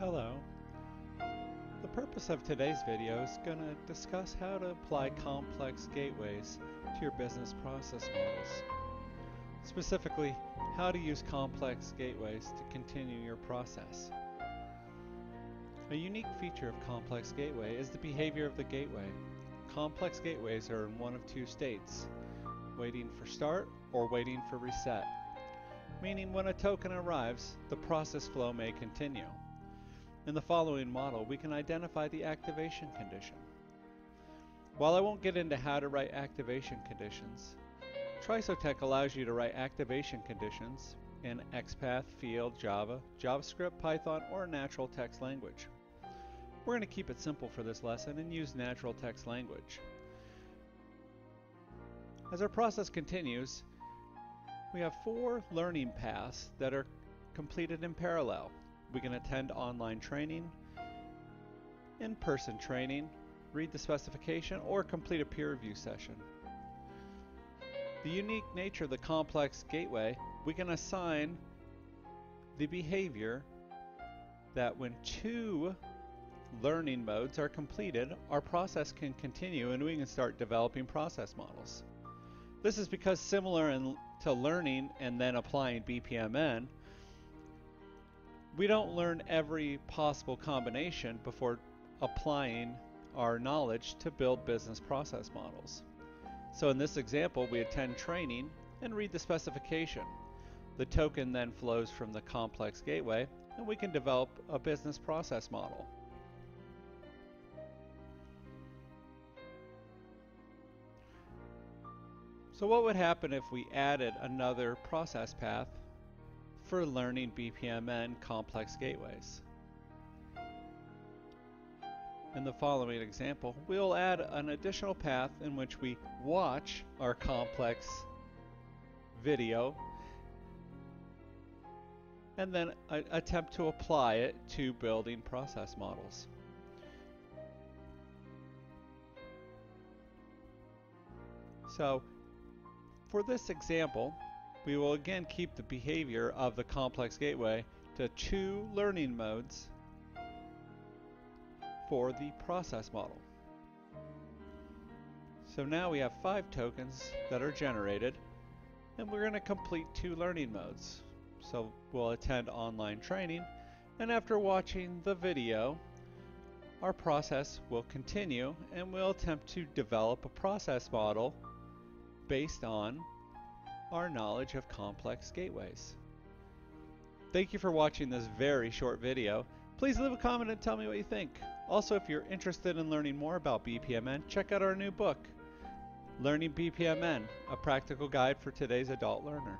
Hello. The purpose of today's video is going to discuss how to apply complex gateways to your business process models. Specifically, how to use complex gateways to continue your process. A unique feature of complex gateway is the behavior of the gateway. Complex gateways are in one of two states, waiting for start or waiting for reset, meaning when a token arrives, the process flow may continue. In the following model, we can identify the activation condition. While I won't get into how to write activation conditions, Trisotech allows you to write activation conditions in XPath, FEEL, Java, JavaScript, Python, or natural text language. We're going to keep it simple for this lesson and use natural text language. As our process continues, we have four learning paths that are completed in parallel. We can attend online training, in-person training, read the specification, or complete a peer review session. The unique nature of the complex gateway, we can assign the behavior that when two learning modes are completed, our process can continue and we can start developing process models. This is because similar in, to learning and then applying BPMN, we don't learn every possible combination before applying our knowledge to build business process models. So in this example, we attend training and read the specification. The token then flows from the complex gateway and we can develop a business process model. So what would happen if we added another process path for learning BPMN complex gateways. In the following example, we'll add an additional path in which we watch our complex video and then attempt to apply it to building process models. So for this example, we will again keep the behavior of the complex gateway to two learning modes for the process model. So now we have five tokens that are generated and we're going to complete two learning modes. So we'll attend online training and after watching the video our process will continue and we'll attempt to develop a process model based on our knowledge of complex gateways. Thank you for watching this very short video. Please leave a comment and tell me what you think. Also, if you're interested in learning more about BPMN, check out our new book, Learning BPMN, a practical guide for today's adult learner.